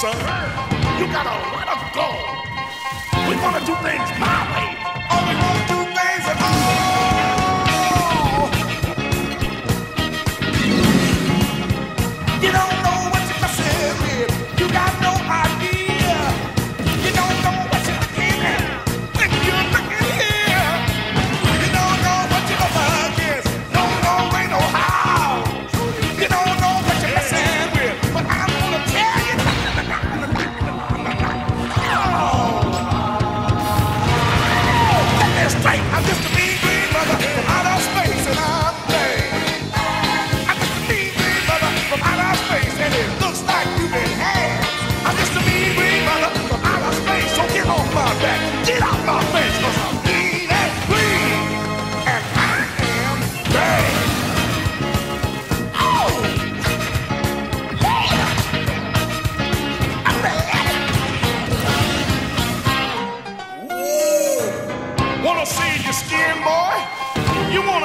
son. You got a lot of gold. We want to do things my way.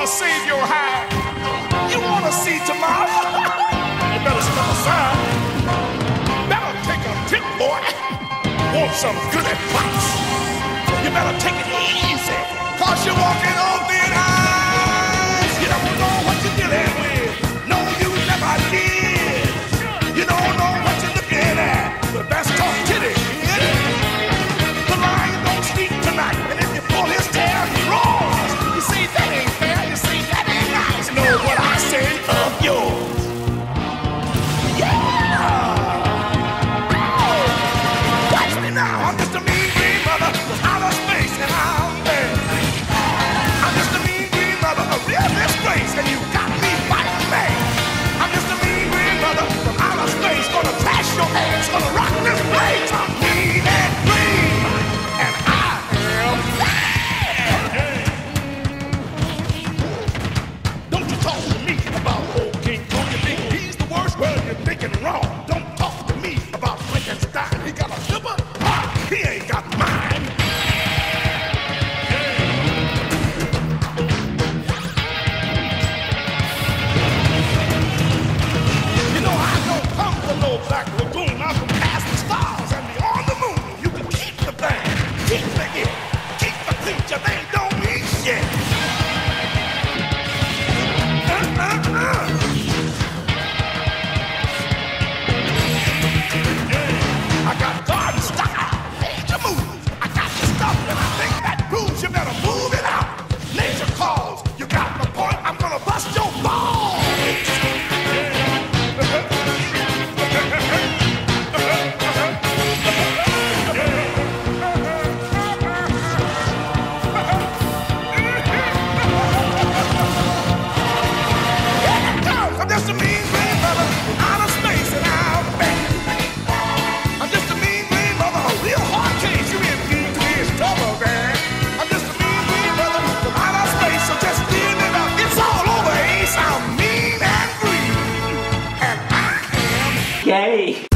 to save your hide. You want to see tomorrow? you better step aside. Better take a tip, boy. Want some good advice? You better take it easy, cause you're walking day.